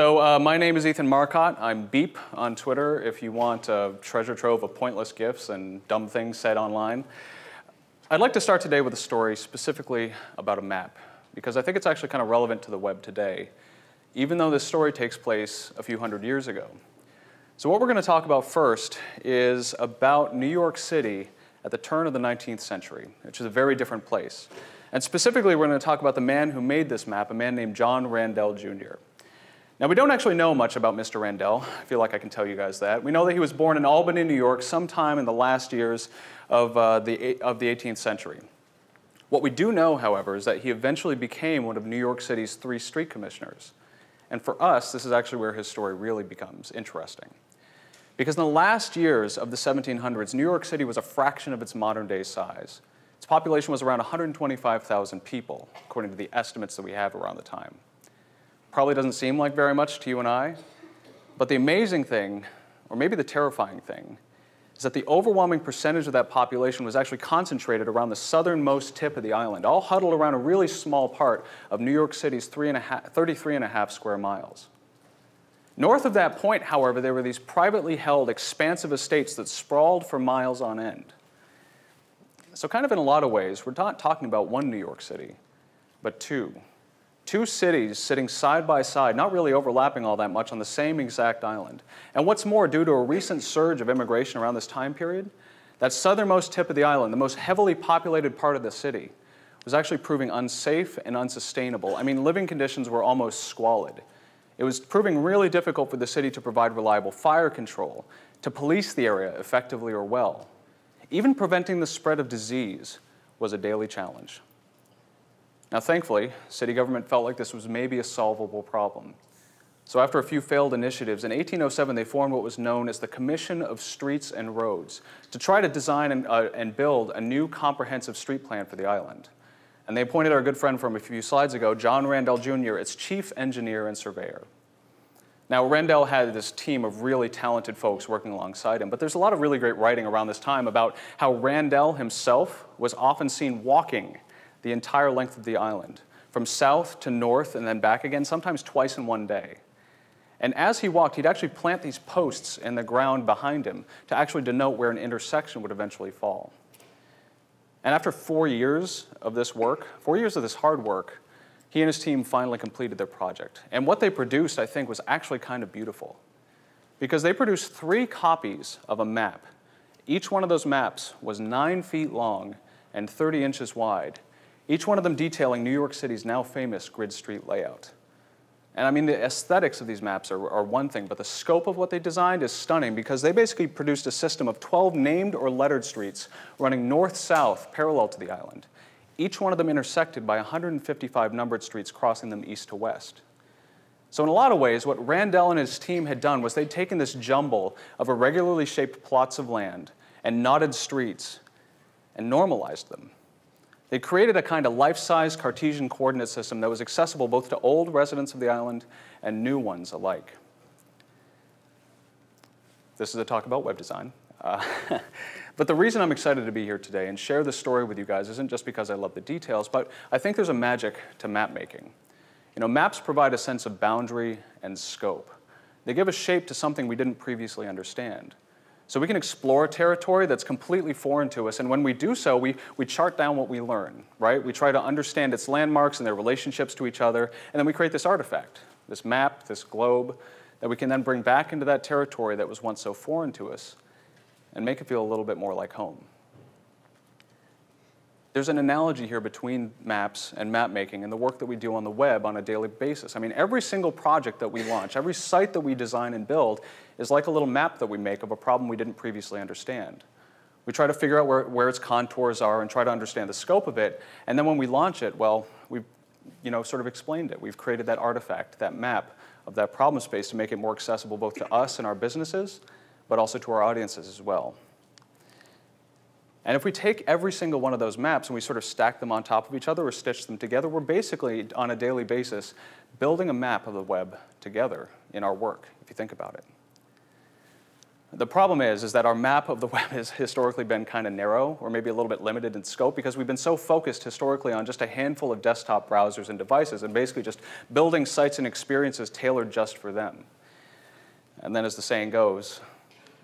so uh, my name is Ethan Marcotte. I'm Beep on Twitter if you want a treasure trove of pointless gifs and dumb things said online. I'd like to start today with a story specifically about a map, because I think it's actually kind of relevant to the web today, even though this story takes place a few hundred years ago. So what we're going to talk about first is about New York City at the turn of the 19th century, which is a very different place. And specifically, we're going to talk about the man who made this map, a man named John Randel Jr. Now, we don't actually know much about Mr. Randel. I feel like I can tell you guys that. We know that he was born in Albany, New York, sometime in the last years of, uh, the, of the 18th century. What we do know, however, is that he eventually became one of New York City's three street commissioners. And for us, this is actually where his story really becomes interesting. Because in the last years of the 1700s, New York City was a fraction of its modern day size. Its population was around 125,000 people, according to the estimates that we have around the time. Probably doesn't seem like very much to you and I, but the amazing thing, or maybe the terrifying thing, is that the overwhelming percentage of that population was actually concentrated around the southernmost tip of the island, all huddled around a really small part of New York City's 33 and a half square miles. North of that point, however, there were these privately held, expansive estates that sprawled for miles on end. So, kind of in a lot of ways, we're not talking about one New York City, but two. Two cities sitting side by side, not really overlapping all that much on the same exact island. And what's more, due to a recent surge of immigration around this time period, that southernmost tip of the island, the most heavily populated part of the city, was actually proving unsafe and unsustainable. I mean, living conditions were almost squalid. It was proving really difficult for the city to provide reliable fire control, to police the area effectively or well. Even preventing the spread of disease was a daily challenge. Now, thankfully, city government felt like this was maybe a solvable problem. So, after a few failed initiatives, in 1807 they formed what was known as the Commission of Streets and Roads to try to design and, uh, and build a new comprehensive street plan for the island. And they appointed our good friend from a few slides ago, John Randel Jr., its chief engineer and surveyor. Now, Randel had this team of really talented folks working alongside him, but there's a lot of really great writing around this time about how Randel himself was often seen walking the entire length of the island, from south to north and then back again, sometimes twice in one day. And as he walked, he'd actually plant these posts in the ground behind him to actually denote where an intersection would eventually fall. And after four years of this work, four years of this hard work, he and his team finally completed their project. And what they produced, I think, was actually kind of beautiful. Because they produced three copies of a map. Each one of those maps was nine feet long and 30 inches wide, each one of them detailing New York City's now famous grid street layout. And I mean, the aesthetics of these maps are, are, one thing, but the scope of what they designed is stunning because they basically produced a system of 12 named or lettered streets running north south parallel to the island, each one of them intersected by 155 numbered streets crossing them east to west. So, in a lot of ways, what Randel and his team had done was they'd taken this jumble of irregularly shaped plots of land and knotted streets and normalized them. They created a kind of life size Cartesian coordinate system that was accessible both to old residents of the island and new ones alike. This is a talk about web design. Uh, but the reason I'm excited to be here today and share this story with you guys isn't just because I love the details, but I think there's a magic to map making. You know, maps provide a sense of boundary and scope. They give a shape to something we didn't previously understand. So we can explore a territory that's completely foreign to us, and when we do so, we, we chart down what we learn, right? We try to understand its landmarks and their relationships to each other, and then we create this artifact, this map, this globe, that we can then bring back into that territory that was once so foreign to us and make it feel a little bit more like home there's an analogy here between maps and map making and the work that we do on the web on a daily basis. I mean, every single project that we launch, every site that we design and build is like a little map that we make of a problem we didn't previously understand. We try to figure out where, where its contours are and try to understand the scope of it. And then when we launch it, well, we've you know, sort of explained it. We've created that artifact, that map of that problem space to make it more accessible both to us and our businesses, but also to our audiences as well. And if we take every single one of those maps and we sort of stack them on top of each other or stitch them together, we're basically, on a daily basis, building a map of the web together in our work, if you think about it. The problem is, is that our map of the web has historically been kind of narrow or maybe a little bit limited in scope because we've been so focused historically on just a handful of desktop browsers and devices and basically just building sites and experiences tailored just for them. And then as the saying goes,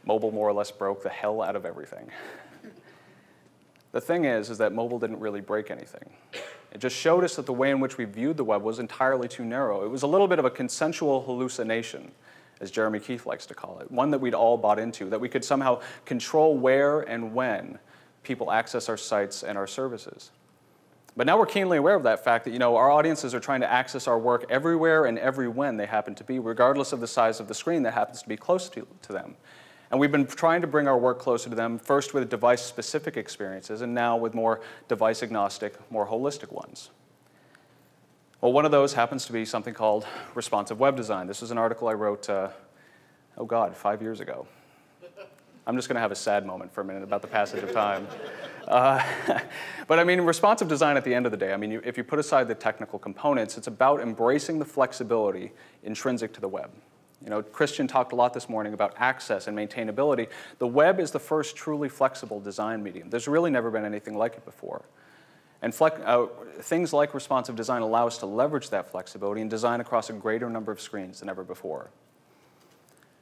mobile more or less broke the hell out of everything. the thing is, is that mobile didn't really break anything. It just showed us that the way in which we viewed the web was entirely too narrow. It was a little bit of a consensual hallucination as Jeremy Keith likes to call it, one that we'd all bought into, that we could somehow control where and when people access our sites and our services. But now we're keenly aware of that fact that you know, our audiences are trying to access our work everywhere and every when they happen to be, regardless of the size of the screen that happens to be close to, to them. And we've been trying to bring our work closer to them, first with device-specific experiences, and now with more device-agnostic, more holistic ones. Well, one of those happens to be something called responsive web design. This is an article I wrote, uh, oh God, five years ago. I'm just going to have a sad moment for a minute about the passage of time. Uh, but I mean, responsive design at the end of the day, I mean, you, if you put aside the technical components, it's about embracing the flexibility intrinsic to the web. You know, Christian talked a lot this morning about access and maintainability. The web is the first truly flexible design medium. There's really never been anything like it before. And uh, things like responsive design allow us to leverage that flexibility and design across a greater number of screens than ever before.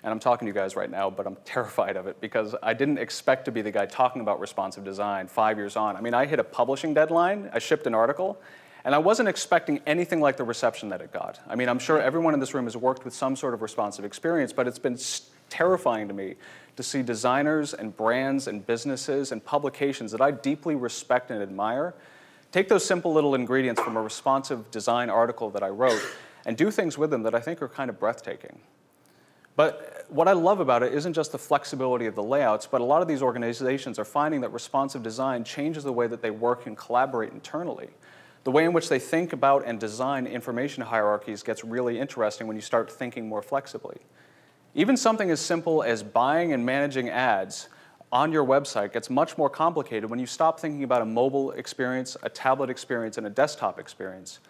And I'm talking to you guys right now, but I'm terrified of it because I didn't expect to be the guy talking about responsive design five years on. I mean, I hit a publishing deadline, I shipped an article, and I wasn't expecting anything like the reception that it got. I mean, I'm sure everyone in this room has worked with some sort of responsive experience, but it's been terrifying to me to see designers and brands and businesses and publications that I deeply respect and admire take those simple little ingredients from a responsive design article that I wrote and do things with them that I think are kind of breathtaking. But what I love about it isn't just the flexibility of the layouts, but a lot of these organizations are finding that responsive design changes the way that they work and collaborate internally. The way in which they think about and design information hierarchies gets really interesting when you start thinking more flexibly. Even something as simple as buying and managing ads on your website gets much more complicated when you stop thinking about a mobile experience, a tablet experience, and a desktop experience,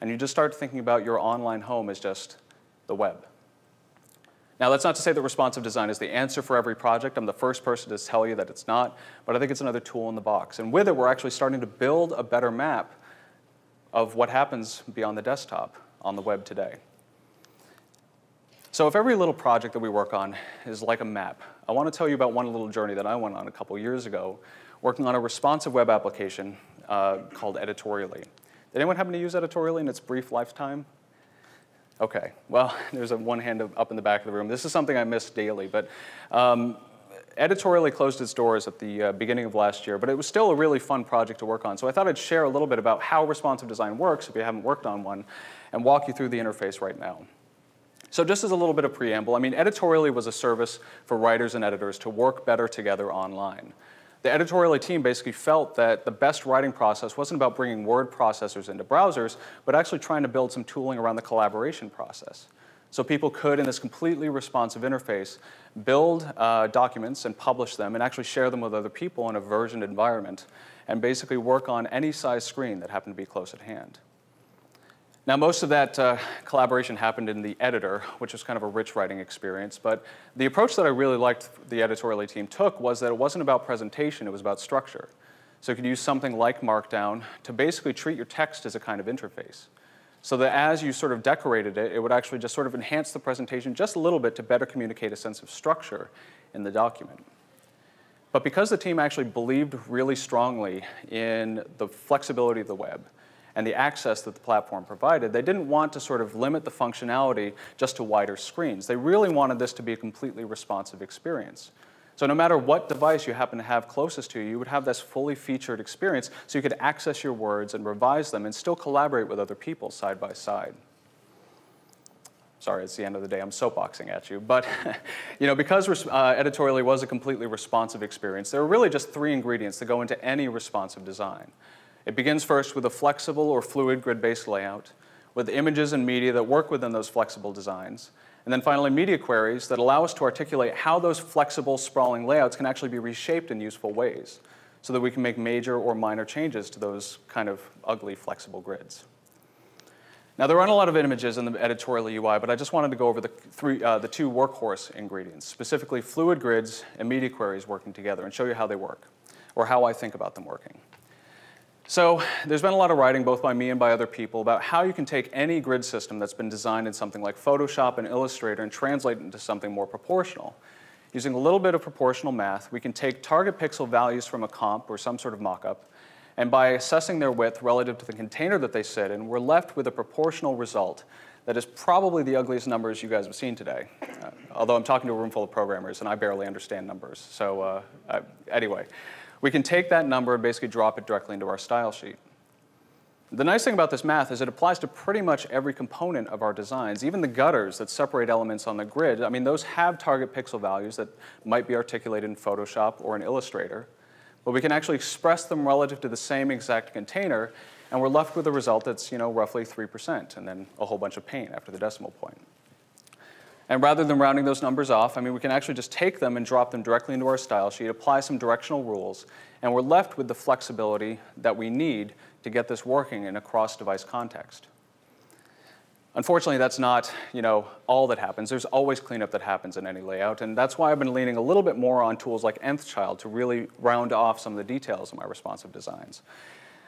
and you just start thinking about your online home as just the web. Now, that's not to say that responsive design is the answer for every project. I'm the first person to tell you that it's not, but I think it's another tool in the box. And with it, we're actually starting to build a better map of what happens beyond the desktop on the web today. So if every little project that we work on is like a map, I want to tell you about one little journey that I went on a couple years ago, working on a responsive web application uh, called Editorially. Did anyone happen to use Editorially in its brief lifetime? Okay, well, there's a one hand up in the back of the room. This is something I miss daily, but um, editorially closed its doors at the uh, beginning of last year, but it was still a really fun project to work on. So I thought I'd share a little bit about how responsive design works if you haven't worked on one, and walk you through the interface right now. So just as a little bit of preamble, I mean, editorially was a service for writers and editors to work better together online. The editorially team basically felt that the best writing process wasn't about bringing word processors into browsers, but actually trying to build some tooling around the collaboration process. So people could, in this completely responsive interface, build uh, documents and publish them and actually share them with other people in a versioned environment and basically work on any size screen that happened to be close at hand. Now, most of that uh, collaboration happened in the editor, which was kind of a rich writing experience. But the approach that I really liked the editorially team took was that it wasn't about presentation, it was about structure. So you could use something like Markdown to basically treat your text as a kind of interface so that as you sort of decorated it, it would actually just sort of enhance the presentation just a little bit to better communicate a sense of structure in the document. But because the team actually believed really strongly in the flexibility of the web and the access that the platform provided, they didn't want to sort of limit the functionality just to wider screens. They really wanted this to be a completely responsive experience. So no matter what device you happen to have closest to you, you would have this fully featured experience so you could access your words and revise them and still collaborate with other people side by side. Sorry, it's the end of the day. I'm soapboxing at you. But you know, because uh, editorially was a completely responsive experience, there are really just three ingredients that go into any responsive design. It begins first with a flexible or fluid grid-based layout, with images and media that work within those flexible designs, and then finally, media queries that allow us to articulate how those flexible, sprawling layouts can actually be reshaped in useful ways so that we can make major or minor changes to those kind of ugly, flexible grids. Now, there aren't a lot of images in the editorial UI, but I just wanted to go over the, three, uh, the two workhorse ingredients, specifically fluid grids and media queries working together, and show you how they work, or how I think about them working. So there's been a lot of writing, both by me and by other people, about how you can take any grid system that's been designed in something like Photoshop and Illustrator and translate it into something more proportional. Using a little bit of proportional math, we can take target pixel values from a comp or some sort of mockup, and by assessing their width relative to the container that they sit in, we're left with a proportional result that is probably the ugliest numbers you guys have seen today. Uh, although I'm talking to a room full of programmers and I barely understand numbers. So uh, uh, anyway, we can take that number and basically drop it directly into our style sheet. The nice thing about this math is it applies to pretty much every component of our designs, even the gutters that separate elements on the grid. I mean, those have target pixel values that might be articulated in Photoshop or in Illustrator but we can actually express them relative to the same exact container, and we're left with a result that's you know, roughly 3%, and then a whole bunch of paint after the decimal point. And rather than rounding those numbers off, I mean, we can actually just take them and drop them directly into our style sheet, apply some directional rules, and we're left with the flexibility that we need to get this working in a cross-device context. Unfortunately, that's not you know, all that happens. There's always cleanup that happens in any layout, and that's why I've been leaning a little bit more on tools like Nthchild to really round off some of the details of my responsive designs.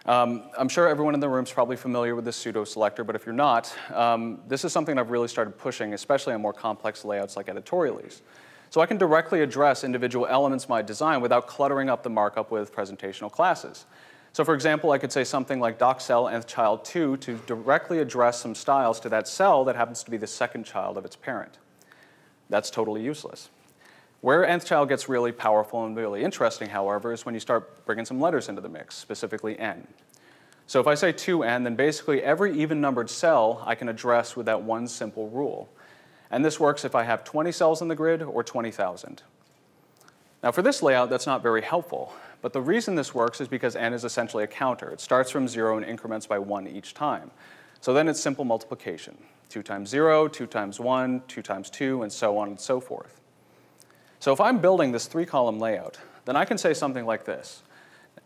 Um, I'm sure everyone in the room is probably familiar with this pseudo selector, but if you're not, um, this is something I've really started pushing, especially on more complex layouts like Editorially's. So I can directly address individual elements of my design without cluttering up the markup with presentational classes. So for example, I could say something like doc cell nth child 2 to directly address some styles to that cell that happens to be the second child of its parent. That's totally useless. Where nth child gets really powerful and really interesting, however, is when you start bringing some letters into the mix, specifically n. So if I say 2n, then basically every even-numbered cell I can address with that one simple rule. And this works if I have 20 cells in the grid or 20,000. Now for this layout, that's not very helpful. But the reason this works is because n is essentially a counter. It starts from 0 and increments by 1 each time. So then it's simple multiplication. 2 times 0, 2 times 1, 2 times 2, and so on and so forth. So if I'm building this three-column layout, then I can say something like this.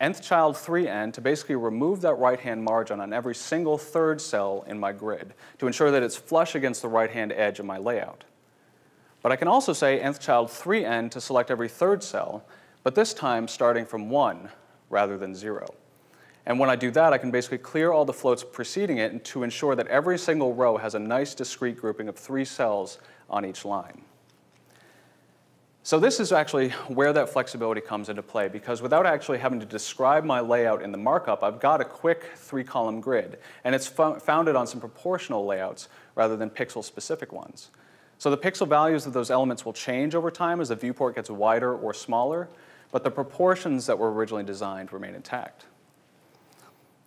nth child 3n to basically remove that right-hand margin on every single third cell in my grid to ensure that it's flush against the right-hand edge of my layout. But I can also say nth child 3n to select every third cell but this time starting from 1 rather than 0. And when I do that, I can basically clear all the floats preceding it to ensure that every single row has a nice discrete grouping of three cells on each line. So this is actually where that flexibility comes into play because without actually having to describe my layout in the markup, I've got a quick three-column grid, and it's founded on some proportional layouts rather than pixel-specific ones. So the pixel values of those elements will change over time as the viewport gets wider or smaller, but the proportions that were originally designed remain intact.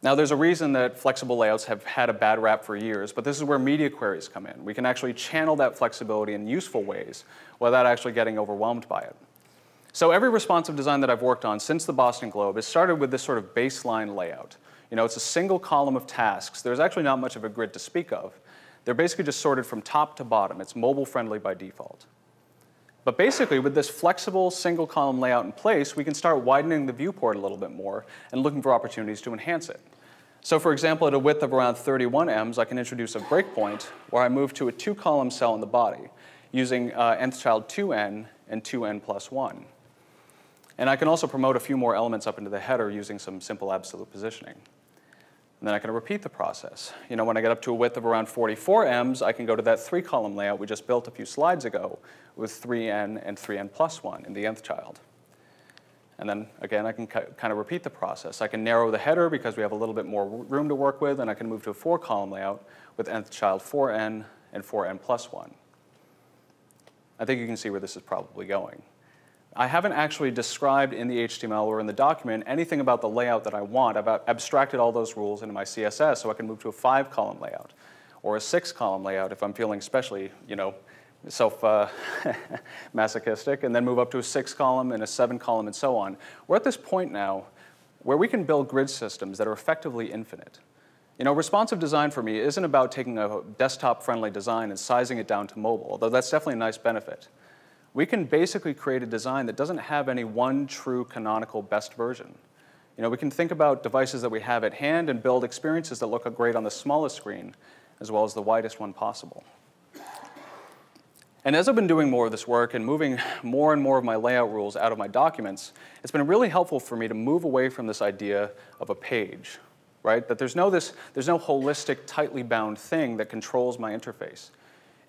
Now, there's a reason that flexible layouts have had a bad rap for years, but this is where media queries come in. We can actually channel that flexibility in useful ways without actually getting overwhelmed by it. So every responsive design that I've worked on since the Boston Globe has started with this sort of baseline layout. You know, it's a single column of tasks. There's actually not much of a grid to speak of. They're basically just sorted from top to bottom. It's mobile friendly by default. But basically, with this flexible single column layout in place, we can start widening the viewport a little bit more and looking for opportunities to enhance it. So for example, at a width of around 31 ems, I can introduce a breakpoint where I move to a two column cell in the body using uh, nth child 2n and 2n plus 1. And I can also promote a few more elements up into the header using some simple absolute positioning. And then I can repeat the process. You know, when I get up to a width of around 44 ems, I can go to that three column layout we just built a few slides ago with 3n and 3n plus 1 in the nth child. And then again, I can kind of repeat the process. I can narrow the header because we have a little bit more room to work with, and I can move to a four column layout with nth child 4n and 4n plus 1. I think you can see where this is probably going. I haven't actually described in the HTML or in the document anything about the layout that I want. I've abstracted all those rules into my CSS so I can move to a five column layout or a six column layout if I'm feeling especially, you know, self uh, masochistic and then move up to a six column and a seven column and so on. We're at this point now where we can build grid systems that are effectively infinite. You know, responsive design for me isn't about taking a desktop friendly design and sizing it down to mobile, although that's definitely a nice benefit we can basically create a design that doesn't have any one true canonical best version. You know, we can think about devices that we have at hand and build experiences that look great on the smallest screen, as well as the widest one possible. And as I've been doing more of this work and moving more and more of my layout rules out of my documents, it's been really helpful for me to move away from this idea of a page, right? That there's no, this, there's no holistic, tightly bound thing that controls my interface.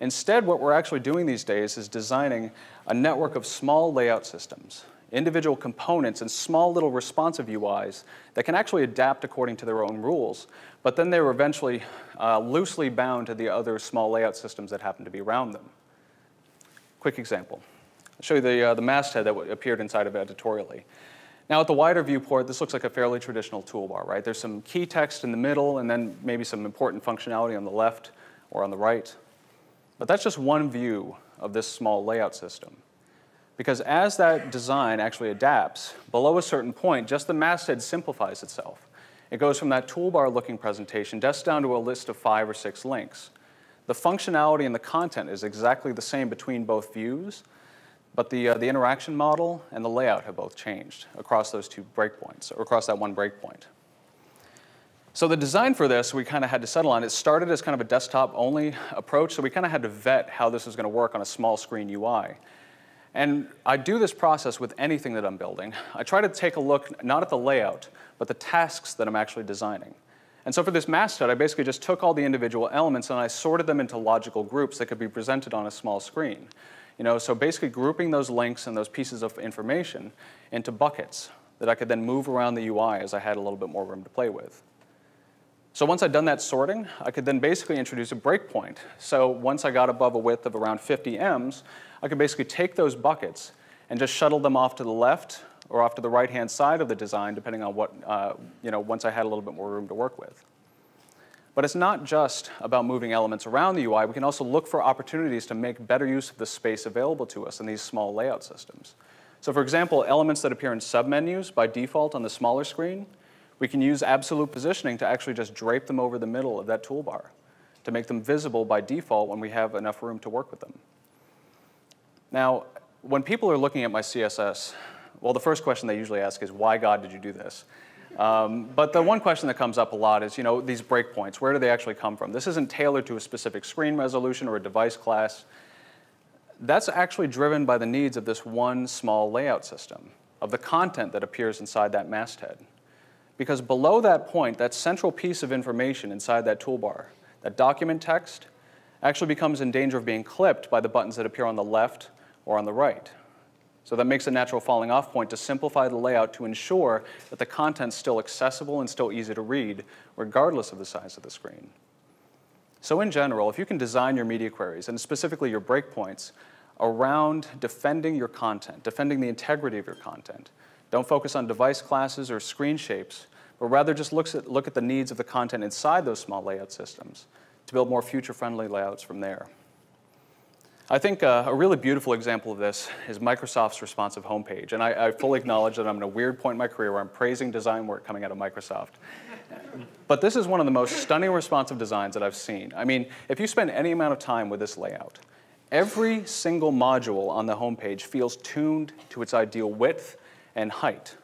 Instead, what we're actually doing these days is designing a network of small layout systems, individual components and small little responsive UIs that can actually adapt according to their own rules, but then they're eventually uh, loosely bound to the other small layout systems that happen to be around them. Quick example. I'll show you the, uh, the masthead that appeared inside of editorially. Now at the wider viewport, this looks like a fairly traditional toolbar, right? There's some key text in the middle and then maybe some important functionality on the left or on the right. But that's just one view of this small layout system. Because as that design actually adapts, below a certain point, just the masthead simplifies itself. It goes from that toolbar looking presentation just down to a list of five or six links. The functionality and the content is exactly the same between both views, but the, uh, the interaction model and the layout have both changed across those two breakpoints, or across that one breakpoint. So the design for this, we kind of had to settle on. It started as kind of a desktop-only approach, so we kind of had to vet how this was going to work on a small screen UI. And I do this process with anything that I'm building. I try to take a look not at the layout, but the tasks that I'm actually designing. And so for this masthead, I basically just took all the individual elements and I sorted them into logical groups that could be presented on a small screen. You know, so basically grouping those links and those pieces of information into buckets that I could then move around the UI as I had a little bit more room to play with. So once I'd done that sorting, I could then basically introduce a breakpoint. So once I got above a width of around 50 ems, I could basically take those buckets and just shuttle them off to the left or off to the right-hand side of the design, depending on what, uh, you know, once I had a little bit more room to work with. But it's not just about moving elements around the UI. We can also look for opportunities to make better use of the space available to us in these small layout systems. So for example, elements that appear in submenus by default on the smaller screen, we can use absolute positioning to actually just drape them over the middle of that toolbar to make them visible by default when we have enough room to work with them. Now, when people are looking at my CSS, well, the first question they usually ask is, why God did you do this? Um, but the one question that comes up a lot is, you know, these breakpoints, where do they actually come from? This isn't tailored to a specific screen resolution or a device class. That's actually driven by the needs of this one small layout system, of the content that appears inside that masthead. Because below that point, that central piece of information inside that toolbar, that document text, actually becomes in danger of being clipped by the buttons that appear on the left or on the right. So that makes a natural falling off point to simplify the layout to ensure that the content's still accessible and still easy to read, regardless of the size of the screen. So in general, if you can design your media queries, and specifically your breakpoints, around defending your content, defending the integrity of your content, don't focus on device classes or screen shapes, but rather just at, look at the needs of the content inside those small layout systems to build more future-friendly layouts from there. I think uh, a really beautiful example of this is Microsoft's responsive homepage. And I, I, fully acknowledge that I'm in a weird point in my career where I'm praising design work coming out of Microsoft. but this is one of the most stunning responsive designs that I've seen. I mean, if you spend any amount of time with this layout, every single module on the homepage feels tuned to its ideal width and height.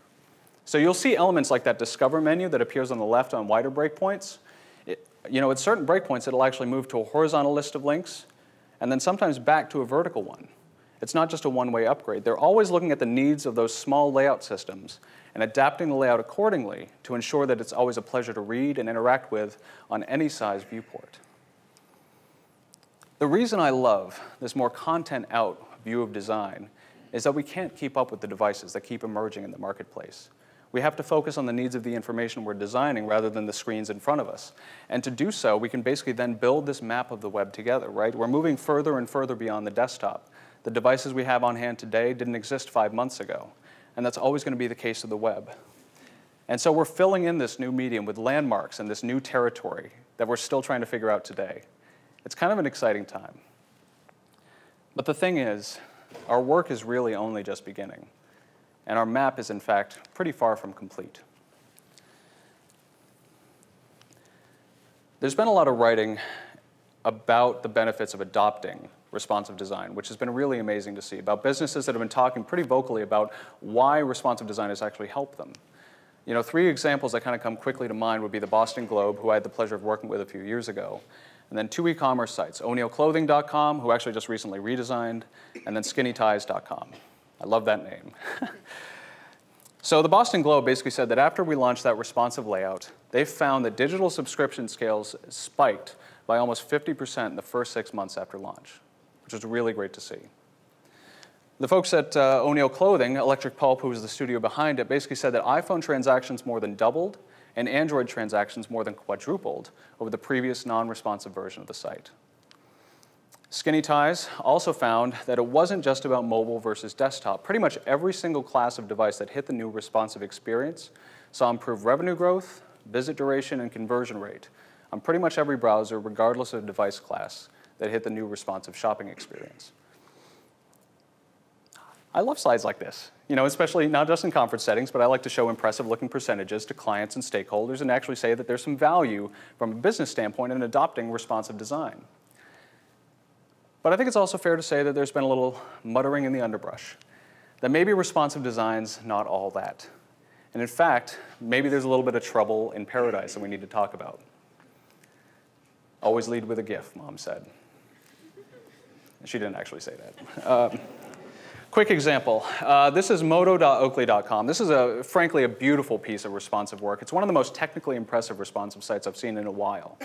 So you'll see elements like that Discover menu that appears on the left on wider breakpoints. It, you know, at certain breakpoints, it'll actually move to a horizontal list of links, and then sometimes back to a vertical one. It's not just a one-way upgrade. They're always looking at the needs of those small layout systems and adapting the layout accordingly to ensure that it's always a pleasure to read and interact with on any size viewport. The reason I love this more content-out view of design is that we can't keep up with the devices that keep emerging in the marketplace. We have to focus on the needs of the information we're designing rather than the screens in front of us. And to do so, we can basically then build this map of the web together, right? We're moving further and further beyond the desktop. The devices we have on hand today didn't exist five months ago, and that's always going to be the case of the web. And so we're filling in this new medium with landmarks and this new territory that we're still trying to figure out today. It's kind of an exciting time. But the thing is, our work is really only just beginning and our map is in fact pretty far from complete. There's been a lot of writing about the benefits of adopting responsive design, which has been really amazing to see, about businesses that have been talking pretty vocally about why responsive design has actually helped them. You know, three examples that kind of come quickly to mind would be the Boston Globe, who I had the pleasure of working with a few years ago, and then two e-commerce sites, o'neillclothing.com, who actually just recently redesigned, and then skinnyties.com. I love that name. so the Boston Globe basically said that after we launched that responsive layout, they found that digital subscription scales spiked by almost 50% in the first six months after launch, which was really great to see. The folks at uh, O'Neill Clothing, Electric Pulp, who was the studio behind it, basically said that iPhone transactions more than doubled and Android transactions more than quadrupled over the previous non-responsive version of the site. Skinny Ties also found that it wasn't just about mobile versus desktop. Pretty much every single class of device that hit the new responsive experience saw improved revenue growth, visit duration, and conversion rate on pretty much every browser, regardless of device class, that hit the new responsive shopping experience. I love slides like this, you know, especially not just in conference settings, but I like to show impressive looking percentages to clients and stakeholders and actually say that there's some value from a business standpoint in adopting responsive design. But I think it's also fair to say that there's been a little muttering in the underbrush, that maybe responsive design's not all that. And in fact, maybe there's a little bit of trouble in paradise that we need to talk about. Always lead with a GIF, mom said. She didn't actually say that. Um, Quick example. Uh, this is moto.oakley.com. This is, a, frankly, a beautiful piece of responsive work. It's one of the most technically impressive responsive sites I've seen in a while.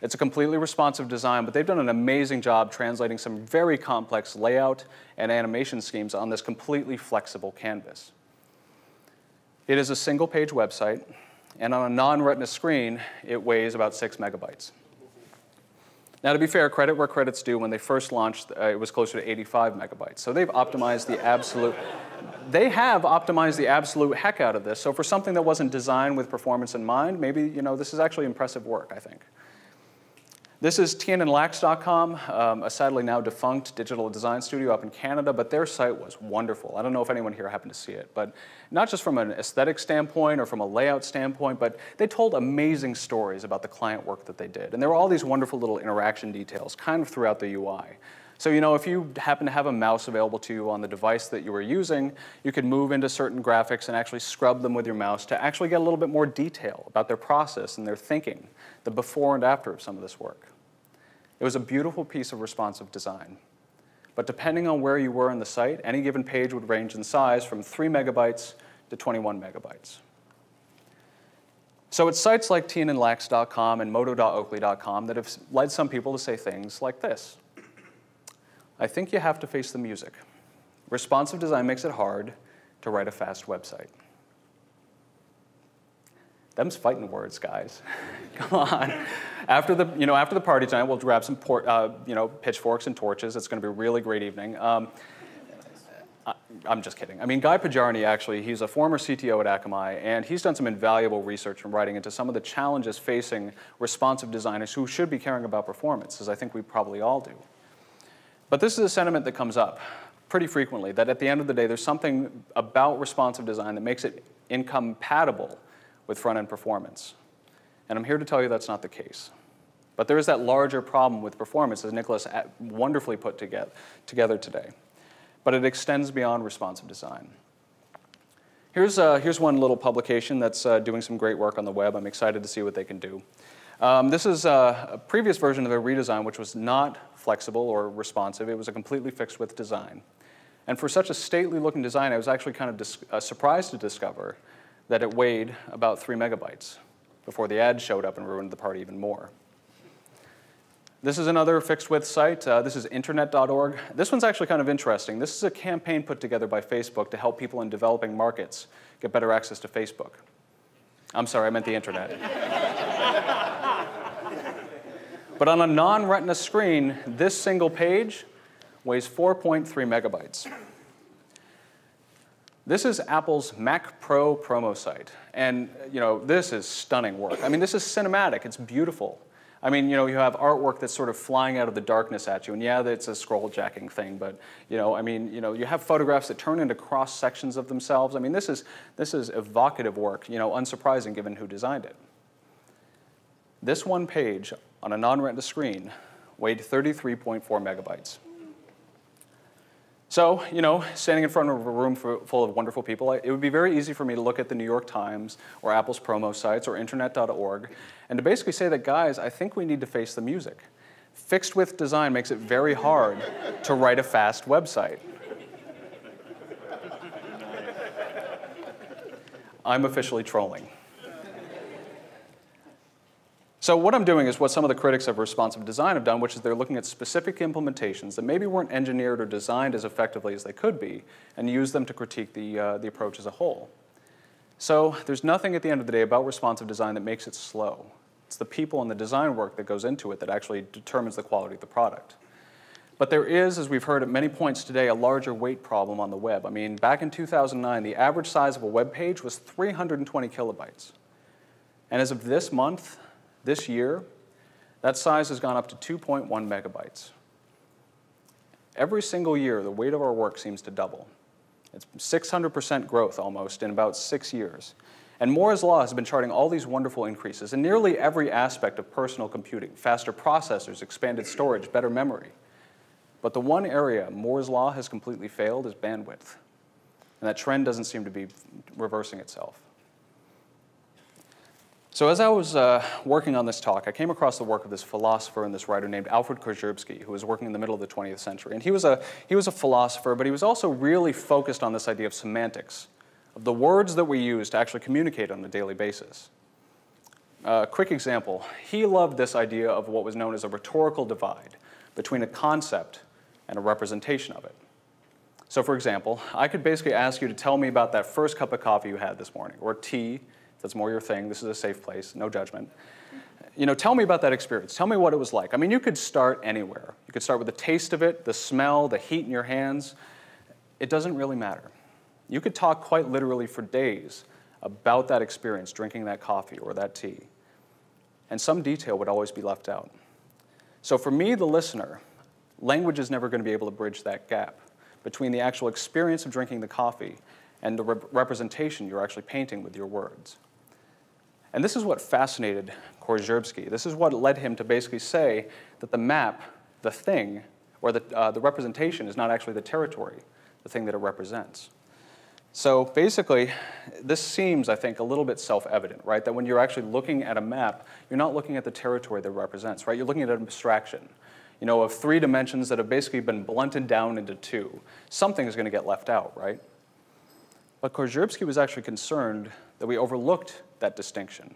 It's a completely responsive design, but they've done an amazing job translating some very complex layout and animation schemes on this completely flexible canvas. It is a single-page website, and on a non-retina screen, it weighs about six megabytes. Now, to be fair, credit where credit's due, when they first launched, uh, it was closer to 85 megabytes. So they've optimized the absolute, they have optimized the absolute heck out of this. So for something that wasn't designed with performance in mind, maybe, you know, this is actually impressive work, I think. This is tnnlax.com, um, a sadly now defunct digital design studio up in Canada, but their site was wonderful. I don't know if anyone here happened to see it, but not just from an aesthetic standpoint or from a layout standpoint, but they told amazing stories about the client work that they did. And there were all these wonderful little interaction details kind of throughout the UI. So, you know, if you happen to have a mouse available to you on the device that you were using, you could move into certain graphics and actually scrub them with your mouse to actually get a little bit more detail about their process and their thinking, the before and after of some of this work. It was a beautiful piece of responsive design. But depending on where you were in the site, any given page would range in size from 3 megabytes to 21 megabytes. So it's sites like tnnlax.com and moto.oakley.com that have led some people to say things like this. I think you have to face the music. Responsive design makes it hard to write a fast website. Them's fighting words, guys. Come on. After the, you know, after the party tonight, we'll grab some uh, you know, pitchforks and torches. It's going to be a really great evening. Um, I, am just kidding. I mean, Guy Podjarny, actually, he's a former CTO at Akamai, and he's done some invaluable research and writing into some of the challenges facing responsive designers who should be caring about performance, as I think we probably all do. But this is a sentiment that comes up pretty frequently, that at the end of the day, there's something about responsive design that makes it incompatible with front-end performance. And I'm here to tell you that's not the case. But there is that larger problem with performance, as Nicholas wonderfully put together today. But it extends beyond responsive design. Here's, uh, here's one little publication that's uh, doing some great work on the web. I'm excited to see what they can do. Um, this is uh, a previous version of a redesign which was not flexible or responsive. It was a completely fixed width design. And for such a stately looking design, I was actually kind of uh, surprised to discover that it weighed about three megabytes before the ad showed up and ruined the party even more. This is another fixed width site. Uh, this is internet.org. This one's actually kind of interesting. This is a campaign put together by Facebook to help people in developing markets get better access to Facebook. I'm sorry, I meant the internet. but on a non-retina screen, this single page weighs 4.3 megabytes. This is Apple's Mac Pro promo site. And you know, this is stunning work. I mean, this is cinematic, it's beautiful. I mean, you know, you have artwork that's sort of flying out of the darkness at you, and yeah, it's a scroll jacking thing, but you know, I mean, you know, you have photographs that turn into cross sections of themselves. I mean, this is this is evocative work, you know, unsurprising given who designed it. This one page on a non-retina screen weighed 33.4 megabytes. So, you know, standing in front of a room full of wonderful people, it would be very easy for me to look at the New York Times or Apple's promo sites or internet.org and to basically say that, guys, I think we need to face the music. Fixed width design makes it very hard to write a fast website. I'm officially trolling. So what I'm doing is what some of the critics of responsive design have done, which is they're looking at specific implementations that maybe weren't engineered or designed as effectively as they could be, and use them to critique the, uh, the approach as a whole. So there's nothing at the end of the day about responsive design that makes it slow. It's the people and the design work that goes into it that actually determines the quality of the product. But there is, as we've heard at many points today, a larger weight problem on the web. I mean, back in 2009, the average size of a web page was 320 kilobytes. And as of this month, this year, that size has gone up to 2.1 megabytes. Every single year, the weight of our work seems to double. It's 600% growth almost in about six years. And Moore's Law has been charting all these wonderful increases in nearly every aspect of personal computing faster processors, expanded storage, better memory. But the one area Moore's Law has completely failed is bandwidth. And that trend doesn't seem to be reversing itself. So as I was uh, working on this talk, I came across the work of this philosopher and this writer named Alfred Korzybski, who was working in the middle of the 20th century. And he was, a, he was a philosopher, but he was also really focused on this idea of semantics, of the words that we use to actually communicate on a daily basis. A uh, quick example, he loved this idea of what was known as a rhetorical divide between a concept and a representation of it. So for example, I could basically ask you to tell me about that first cup of coffee you had this morning, or tea, that's more your thing. This is a safe place, no judgment. You know, tell me about that experience. Tell me what it was like. I mean, you could start anywhere. You could start with the taste of it, the smell, the heat in your hands. It doesn't really matter. You could talk quite literally for days about that experience, drinking that coffee or that tea. And some detail would always be left out. So for me, the listener, language is never going to be able to bridge that gap between the actual experience of drinking the coffee and the rep representation you're actually painting with your words. And this is what fascinated Korzybski. This is what led him to basically say that the map, the thing, or the, uh, the representation is not actually the territory, the thing that it represents. So basically, this seems, I think, a little bit self-evident, right? That when you're actually looking at a map, you're not looking at the territory that it represents, right? You're looking at an abstraction, you know, of three dimensions that have basically been blunted down into two. Something is going to get left out, right? But Korzybski was actually concerned that we overlooked that distinction.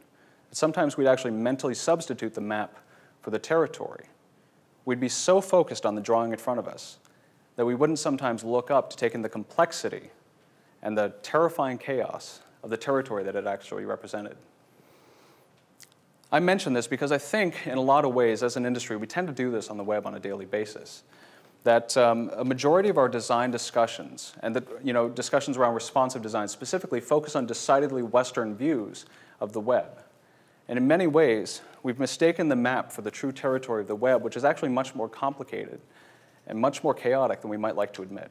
sometimes we'd actually mentally substitute the map for the territory. We'd be so focused on the drawing in front of us that we wouldn't sometimes look up to take in the complexity and the terrifying chaos of the territory that it actually represented. I mention this because I think, in a lot of ways, as an industry, we tend to do this on the web on a daily basis that um, a majority of our design discussions, and that, you know, discussions around responsive design specifically focus on decidedly Western views of the web. And in many ways, we've mistaken the map for the true territory of the web, which is actually much more complicated and much more chaotic than we might like to admit.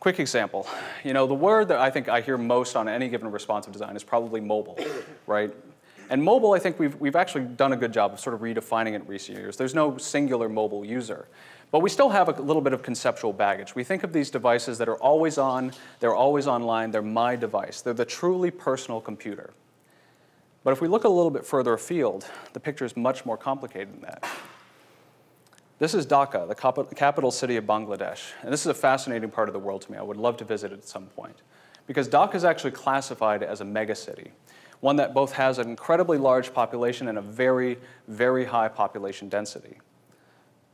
Quick example, you know, the word that I think I hear most on any given responsive design is probably mobile, right? And mobile, I think we've, we've actually done a good job of sort of redefining it in recent years. There's no singular mobile user. But we still have a little bit of conceptual baggage. We think of these devices that are always on, they're always online, they're my device. They're the truly personal computer. But if we look a little bit further afield, the picture is much more complicated than that. This is Dhaka, the capital city of Bangladesh. And this is a fascinating part of the world to me. I would love to visit it at some point. Because Dhaka is actually classified as a megacity one that both has an incredibly large population and a very, very high population density.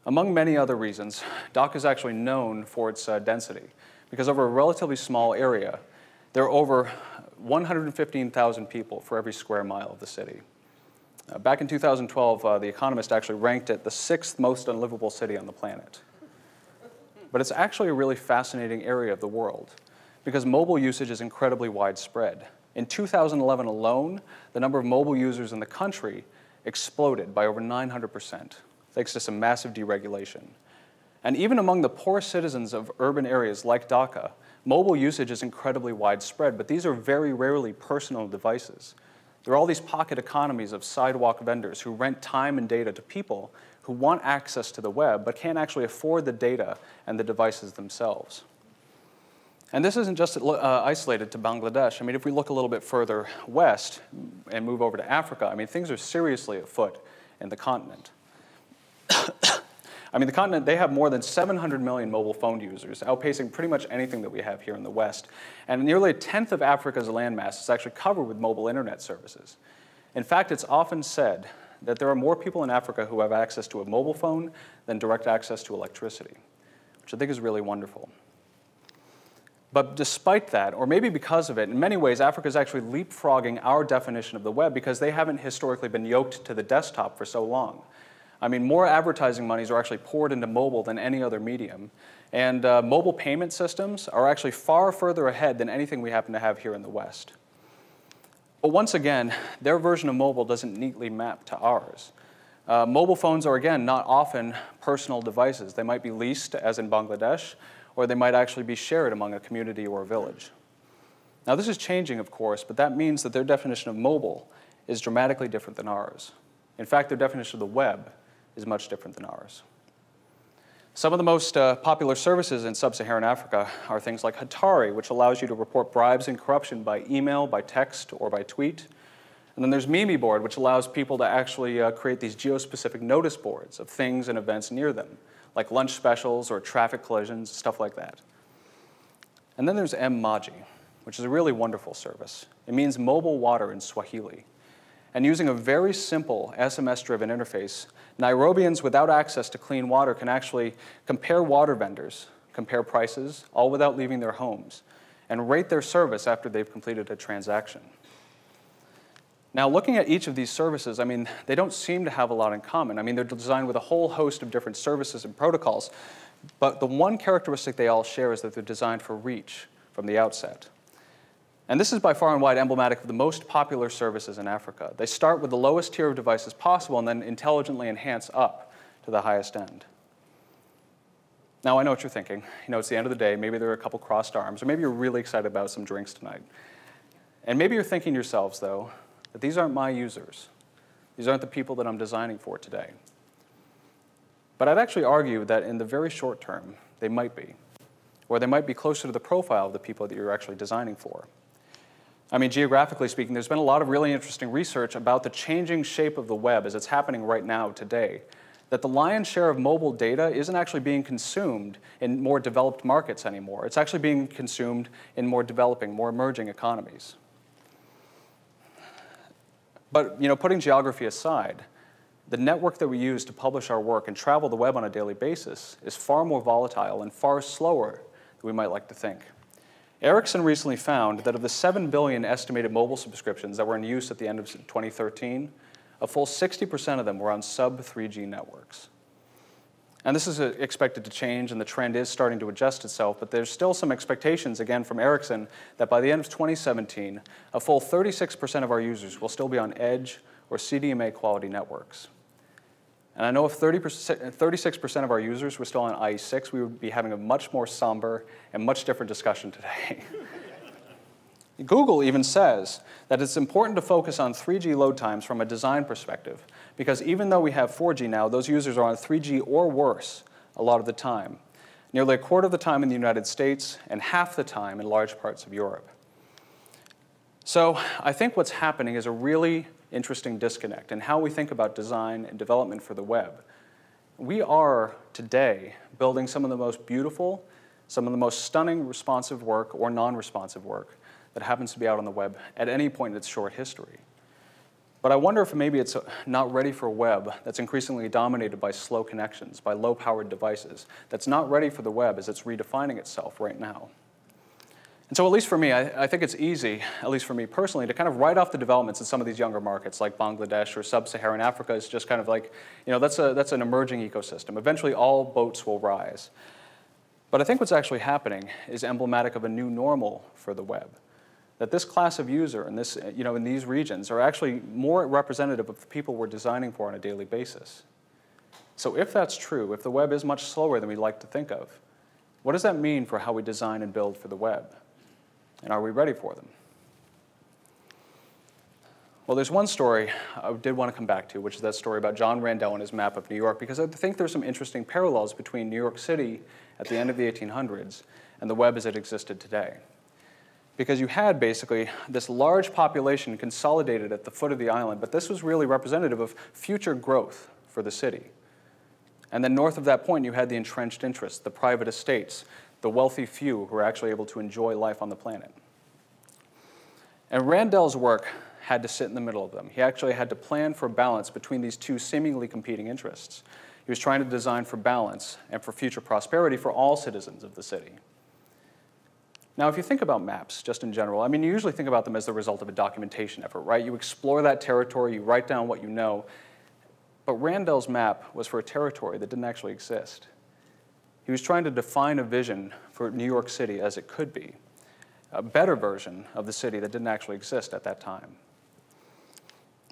Among many other reasons, Dhaka is actually known for its uh, density because over a relatively small area, there are over 115,000 people for every square mile of the city. Uh, back in 2012, uh, The Economist actually ranked it the sixth most unlivable city on the planet. But it's actually a really fascinating area of the world because mobile usage is incredibly widespread. In 2011 alone, the number of mobile users in the country exploded by over 900%, thanks to some massive deregulation. And even among the poor citizens of urban areas like Dhaka, mobile usage is incredibly widespread, but these are very rarely personal devices. There are all these pocket economies of sidewalk vendors who rent time and data to people who want access to the web but can't actually afford the data and the devices themselves. And this isn't just uh, isolated to Bangladesh. I mean, if we look a little bit further west and move over to Africa, I mean, things are seriously afoot in the continent. I mean, the continent, they have more than 700 million mobile phone users, outpacing pretty much anything that we have here in the West. And nearly a tenth of Africa's landmass is actually covered with mobile internet services. In fact, it's often said that there are more people in Africa who have access to a mobile phone than direct access to electricity, which I think is really wonderful. But despite that, or maybe because of it, in many ways, Africa is actually leapfrogging our definition of the web because they haven't historically been yoked to the desktop for so long. I mean, more advertising monies are actually poured into mobile than any other medium. And uh, mobile payment systems are actually far further ahead than anything we happen to have here in the West. But once again, their version of mobile doesn't neatly map to ours. Uh, mobile phones are, again, not often personal devices. They might be leased, as in Bangladesh, or they might actually be shared among a community or a village. Now, this is changing, of course, but that means that their definition of mobile is dramatically different than ours. In fact, their definition of the web is much different than ours. Some of the most uh, popular services in sub-Saharan Africa are things like Hatari, which allows you to report bribes and corruption by email, by text, or by tweet. And then there's Mimiboard, which allows people to actually uh, create these geo-specific notice boards of things and events near them, like lunch specials or traffic collisions, stuff like that. And then there's M-Maji, which is a really wonderful service. It means mobile water in Swahili. And using a very simple SMS-driven interface, Nairobians without access to clean water can actually compare water vendors, compare prices, all without leaving their homes, and rate their service after they've completed a transaction. Now, looking at each of these services, I mean, they don't seem to have a lot in common. I mean, they're designed with a whole host of different services and protocols, but the one characteristic they all share is that they're designed for reach from the outset. And this is by far and wide emblematic of the most popular services in Africa. They start with the lowest tier of devices possible and then intelligently enhance up to the highest end. Now, I know what you're thinking. You know, it's the end of the day. Maybe there are a couple crossed arms, or maybe you're really excited about some drinks tonight. And maybe you're thinking yourselves, though, that these aren't my users. These aren't the people that I'm designing for today. But I'd actually argue that in the very short term, they might be, or they might be closer to the profile of the people that you're actually designing for. I mean, geographically speaking, there's been a lot of really interesting research about the changing shape of the web as it's happening right now today. That the lion's share of mobile data isn't actually being consumed in more developed markets anymore. It's actually being consumed in more developing, more emerging economies. But you know, putting geography aside, the network that we use to publish our work and travel the web on a daily basis is far more volatile and far slower than we might like to think. Ericsson recently found that of the 7 billion estimated mobile subscriptions that were in use at the end of 2013, a full 60% of them were on sub 3G networks. And this is uh, expected to change, and the trend is starting to adjust itself, but there's still some expectations, again, from Ericsson, that by the end of 2017, a full 36% of our users will still be on edge or CDMA quality networks. And I know if 36% of our users were still on IE6, we would be having a much more somber and much different discussion today. Google even says that it's important to focus on 3G load times from a design perspective, because even though we have 4G now, those users are on 3G or worse a lot of the time. Nearly a quarter of the time in the United States and half the time in large parts of Europe. So I think what's happening is a really interesting disconnect in how we think about design and development for the web. We are today building some of the most beautiful, some of the most stunning responsive work or non-responsive work that happens to be out on the web at any point in its short history. But I wonder if maybe it's not ready for a web that's increasingly dominated by slow connections, by low-powered devices, that's not ready for the web as it's redefining itself right now. And so, at least for me, I, I, think it's easy, at least for me personally, to kind of write off the developments in some of these younger markets like Bangladesh or sub Saharan Africa is just kind of like, you know, that's, a, that's an emerging ecosystem. Eventually, all boats will rise. But I think what's actually happening is emblematic of a new normal for the web. That this class of user and this, you know, in these regions are actually more representative of the people we're designing for on a daily basis. So, if that's true, if the web is much slower than we like to think of, what does that mean for how we design and build for the web? And are we ready for them? Well, there's one story I did want to come back to, which is that story about John Randel and his map of New York, because I think there's some interesting parallels between New York City at the end of the 1800s and the web as it existed today. Because you had basically this large population consolidated at the foot of the island, but this was really representative of future growth for the city. And then north of that point, you had the entrenched interests, the private estates, the wealthy few who were actually able to enjoy life on the planet. And Randel's work had to sit in the middle of them. He actually had to plan for balance between these two seemingly competing interests. He was trying to design for balance and for future prosperity for all citizens of the city. Now, if you think about maps, just in general, I mean, you usually think about them as the result of a documentation effort, right? You explore that territory, you write down what you know. But Randel's map was for a territory that didn't actually exist. He was trying to define a vision for New York City as it could be, a better version of the city that didn't actually exist at that time.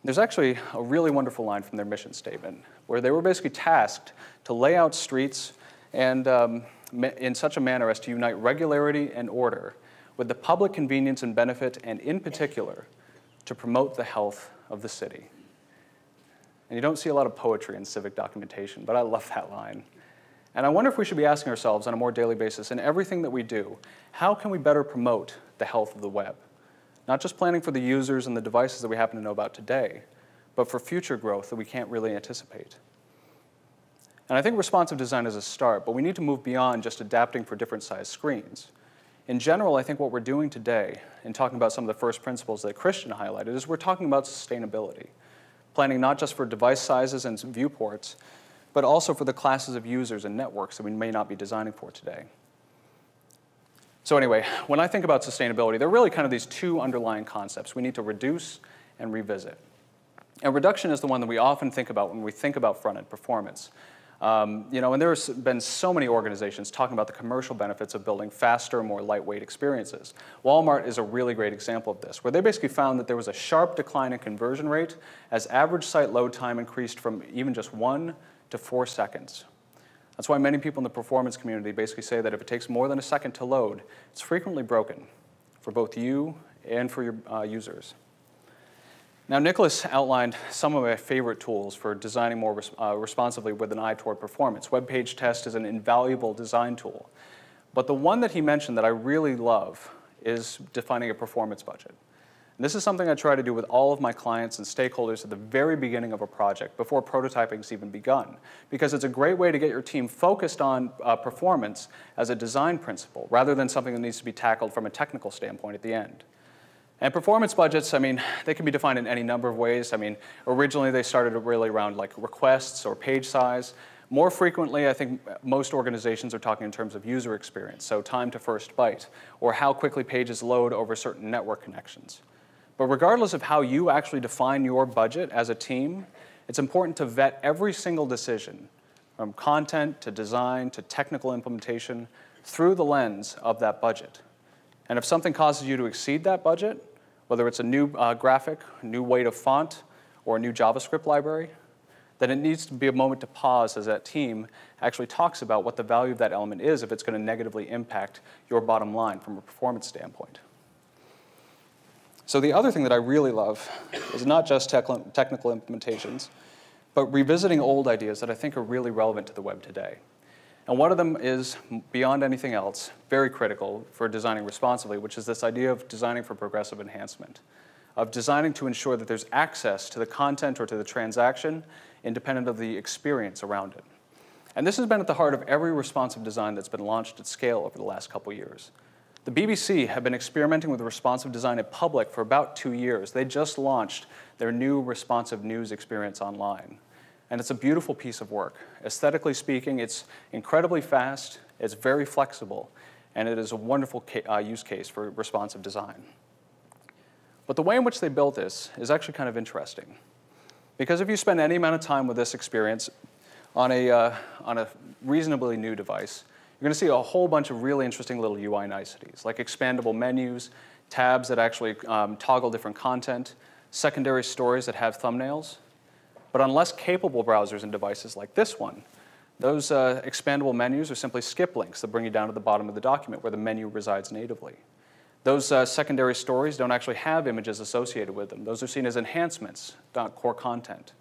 There's actually a really wonderful line from their mission statement where they were basically tasked to lay out streets and um, in such a manner as to unite regularity and order with the public convenience and benefit, and in particular, to promote the health of the city. And you don't see a lot of poetry in civic documentation, but I love that line. And I wonder if we should be asking ourselves on a more daily basis in everything that we do, how can we better promote the health of the web? Not just planning for the users and the devices that we happen to know about today, but for future growth that we can't really anticipate. And I think responsive design is a start, but we need to move beyond just adapting for different size screens. In general, I think what we're doing today, in talking about some of the first principles that Christian highlighted, is we're talking about sustainability, planning not just for device sizes and viewports, but also for the classes of users and networks that we may not be designing for today. So anyway, when I think about sustainability, there are really kind of these two underlying concepts. We need to reduce and revisit. And reduction is the one that we often think about when we think about front-end performance. Um, you know, and there's been so many organizations talking about the commercial benefits of building faster, more lightweight experiences. Walmart is a really great example of this, where they basically found that there was a sharp decline in conversion rate as average site load time increased from even just one to four seconds. That's why many people in the performance community basically say that if it takes more than a second to load, it's frequently broken for both you and for your uh, users. Now, Nicholas outlined some of my favorite tools for designing more res uh, responsively with an eye toward performance. Web page test is an invaluable design tool. But the one that he mentioned that I really love is defining a performance budget. And this is something I try to do with all of my clients and stakeholders at the very beginning of a project, before prototyping's even begun, because it's a great way to get your team focused on uh, performance as a design principle, rather than something that needs to be tackled from a technical standpoint at the end. And performance budgets, I mean, they can be defined in any number of ways. I mean, originally they started really around like requests or page size. More frequently, I think most organizations are talking in terms of user experience, so time to first byte, or how quickly pages load over certain network connections. But regardless of how you actually define your budget as a team, it's important to vet every single decision, from content to design to technical implementation, through the lens of that budget. And if something causes you to exceed that budget, whether it's a new uh, graphic, new weight of font, or a new JavaScript library, then it needs to be a moment to pause as that team actually talks about what the value of that element is if it's going to negatively impact your bottom line from a performance standpoint. So the other thing that I really love is not just technical implementations, but revisiting old ideas that I think are really relevant to the web today. And one of them is, beyond anything else, very critical for designing responsibly, which is this idea of designing for progressive enhancement, of designing to ensure that there's access to the content or to the transaction independent of the experience around it. And this has been at the heart of every responsive design that's been launched at scale over the last couple years. The BBC have been experimenting with responsive design in public for about two years. They just launched their new responsive news experience online. And it's a beautiful piece of work. Aesthetically speaking, it's incredibly fast, it's very flexible, and it is a wonderful ca uh, use case for responsive design. But the way in which they built this is actually kind of interesting. Because if you spend any amount of time with this experience on a, uh, on a reasonably new device, you're going to see a whole bunch of really interesting little UI niceties, like expandable menus, tabs that actually um, toggle different content, secondary stories that have thumbnails. But on less capable browsers and devices like this one, those uh, expandable menus are simply skip links that bring you down to the bottom of the document where the menu resides natively. Those uh, secondary stories don't actually have images associated with them. Those are seen as enhancements, not core content.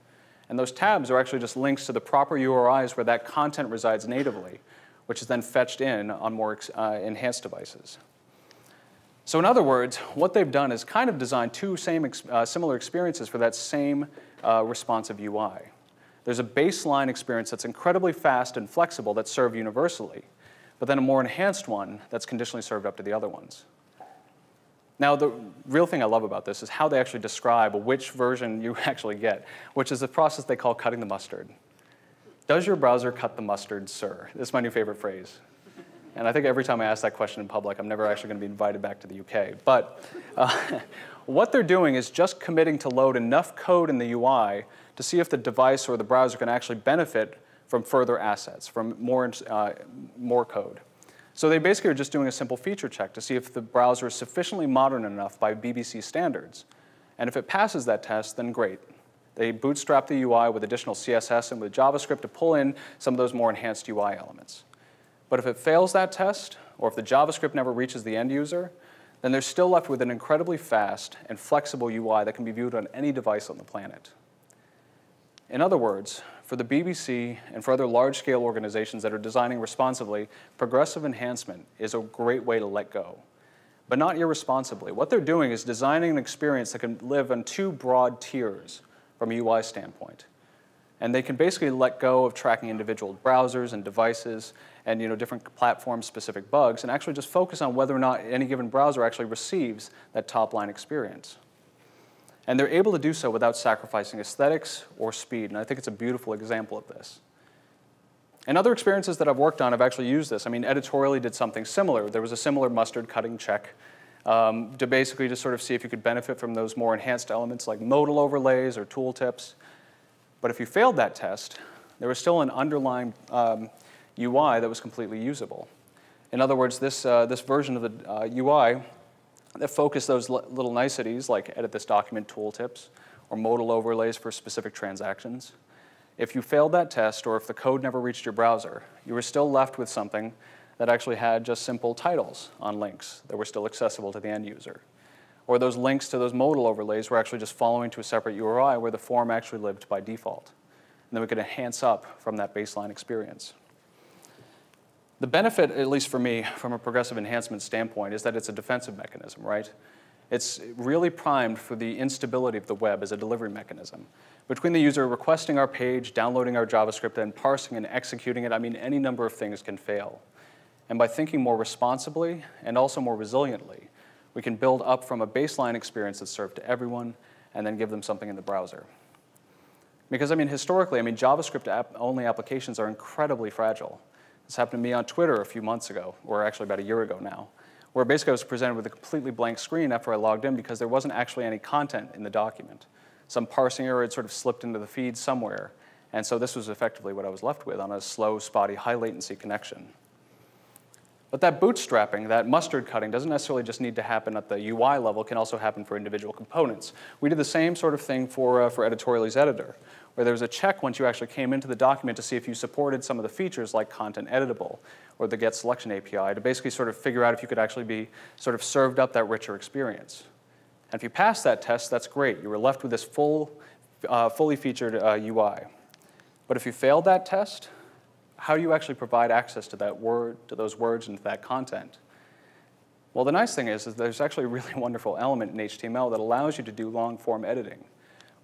And those tabs are actually just links to the proper URIs where that content resides natively, which is then fetched in on more uh, enhanced devices. So in other words, what they've done is kind of designed two same uh, similar experiences for that same uh, responsive UI. There's a baseline experience that's incredibly fast and flexible that's served universally, but then a more enhanced one that's conditionally served up to the other ones. Now, the real thing I love about this is how they actually describe which version you actually get, which is a process they call cutting the mustard. Does your browser cut the mustard, sir? This is my new favorite phrase. And I think every time I ask that question in public, I'm never actually going to be invited back to the UK. But uh, what they're doing is just committing to load enough code in the UI to see if the device or the browser can actually benefit from further assets, from more, uh, more code. So they basically are just doing a simple feature check to see if the browser is sufficiently modern enough by BBC standards. And if it passes that test, then great. They bootstrap the UI with additional CSS and with JavaScript to pull in some of those more enhanced UI elements. But if it fails that test, or if the JavaScript never reaches the end user, then they're still left with an incredibly fast and flexible UI that can be viewed on any device on the planet. In other words, for the BBC and for other large-scale organizations that are designing responsibly, progressive enhancement is a great way to let go, but not irresponsibly. What they're doing is designing an experience that can live on two broad tiers from a UI standpoint. And they can basically let go of tracking individual browsers and devices and you know, different platform-specific bugs and actually just focus on whether or not any given browser actually receives that top-line experience. And they're able to do so without sacrificing aesthetics or speed, and I think it's a beautiful example of this. And other experiences that I've worked on have actually used this. I mean, editorially did something similar. There was a similar mustard cutting check um, to basically just sort of see if you could benefit from those more enhanced elements like modal overlays or tooltips. But if you failed that test, there was still an underlying um, UI that was completely usable. In other words, this, uh, this version of the uh, UI that focused those little niceties like edit this document tooltips or modal overlays for specific transactions. If you failed that test or if the code never reached your browser, you were still left with something that actually had just simple titles on links that were still accessible to the end user. Or those links to those modal overlays were actually just following to a separate URI where the form actually lived by default. And then we could enhance up from that baseline experience. The benefit, at least for me, from a progressive enhancement standpoint, is that it's a defensive mechanism, right? It's really primed for the instability of the web as a delivery mechanism. Between the user requesting our page, downloading our JavaScript, and parsing and executing it, I mean, any number of things can fail. And by thinking more responsibly and also more resiliently, we can build up from a baseline experience that's served to everyone and then give them something in the browser. Because, I mean, historically, I mean, JavaScript-only applications are incredibly fragile. This happened to me on Twitter a few months ago, or actually about a year ago now, where basically I was presented with a completely blank screen after I logged in because there wasn't actually any content in the document. Some parsing error had sort of slipped into the feed somewhere, and so this was effectively what I was left with on a slow, spotty, high latency connection. But that bootstrapping, that mustard cutting, doesn't necessarily just need to happen at the UI level, it can also happen for individual components. We did the same sort of thing for, uh, for Editorially's editor, where there was a check once you actually came into the document to see if you supported some of the features like content editable or the get selection API to basically sort of figure out if you could actually be sort of served up that richer experience. And if you passed that test, that's great. You were left with this full, uh, fully featured uh, UI. But if you failed that test, how do you actually provide access to that word, to those words and to that content? Well, the nice thing is, is there's actually a really wonderful element in HTML that allows you to do long form editing,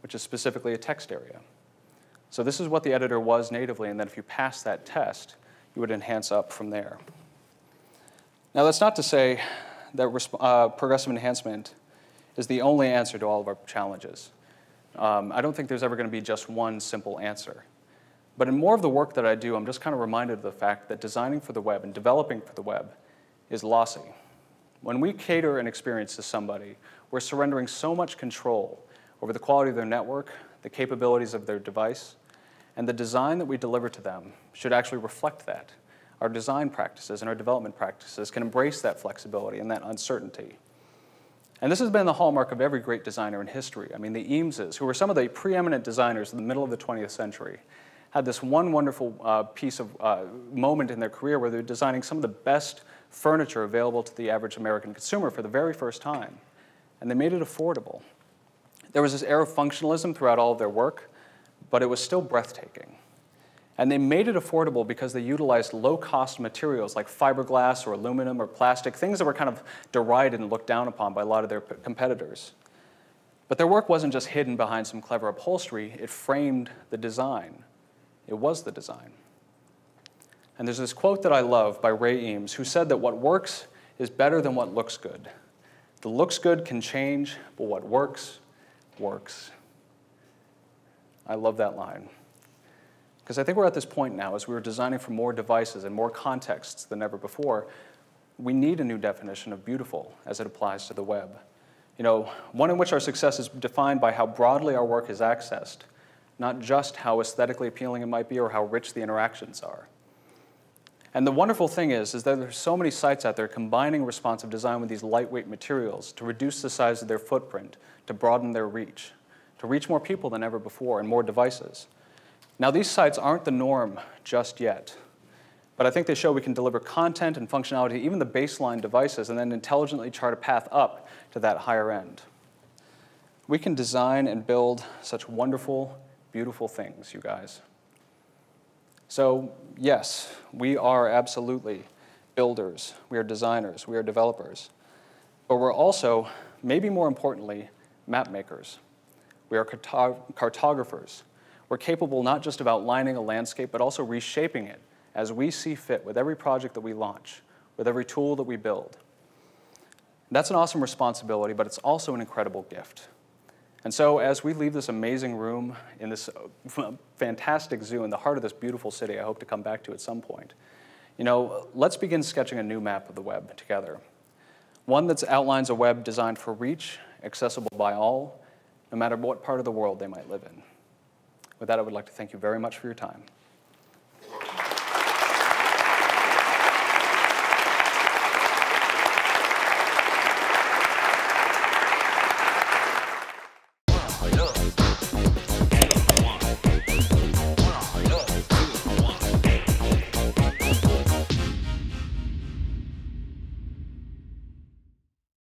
which is specifically a text area. So this is what the editor was natively, and then if you pass that test, you would enhance up from there. Now that's not to say that uh, progressive enhancement is the only answer to all of our challenges. Um, I don't think there's ever going to be just one simple answer. But in more of the work that I do, I'm just kind of reminded of the fact that designing for the web and developing for the web is lossy. When we cater an experience to somebody, we're surrendering so much control over the quality of their network, the capabilities of their device, and the design that we deliver to them should actually reflect that. Our design practices and our development practices can embrace that flexibility and that uncertainty. And this has been the hallmark of every great designer in history. I mean, the Eameses, who were some of the preeminent designers in the middle of the 20th century, had this one wonderful uh, piece of uh, moment in their career where they're designing some of the best furniture available to the average American consumer for the very first time. And they made it affordable. There was this air of functionalism throughout all of their work, but it was still breathtaking. And they made it affordable because they utilized low-cost materials like fiberglass or aluminum or plastic, things that were kind of derided and looked down upon by a lot of their competitors. But their work wasn't just hidden behind some clever upholstery, it framed the design. It was the design. And there's this quote that I love by Ray Eames, who said that what works is better than what looks good. The looks good can change, but what works, works. I love that line. Because I think we're at this point now, as we were designing for more devices and more contexts than ever before, we need a new definition of beautiful as it applies to the web. You know, one in which our success is defined by how broadly our work is accessed, not just how aesthetically appealing it might be or how rich the interactions are. And the wonderful thing is, is that there's so many sites out there combining responsive design with these lightweight materials to reduce the size of their footprint, to broaden their reach, to reach more people than ever before and more devices. Now, these sites aren't the norm just yet, but I think they show we can deliver content and functionality even the baseline devices and then intelligently chart a path up to that higher end. We can design and build such wonderful, beautiful things, you guys. So, yes, we are absolutely builders, we are designers, we are developers, but we're also, maybe more importantly, map makers. We are cartographers. We're capable not just of outlining a landscape, but also reshaping it as we see fit with every project that we launch, with every tool that we build. That's an awesome responsibility, but it's also an incredible gift. And so, as we leave this amazing room in this uh, fantastic zoo in the heart of this beautiful city, I hope to come back to at some point, you know, let's begin sketching a new map of the web together. One that outlines a web designed for reach, accessible by all, no matter what part of the world they might live in. With that, I would like to thank you very much for your time.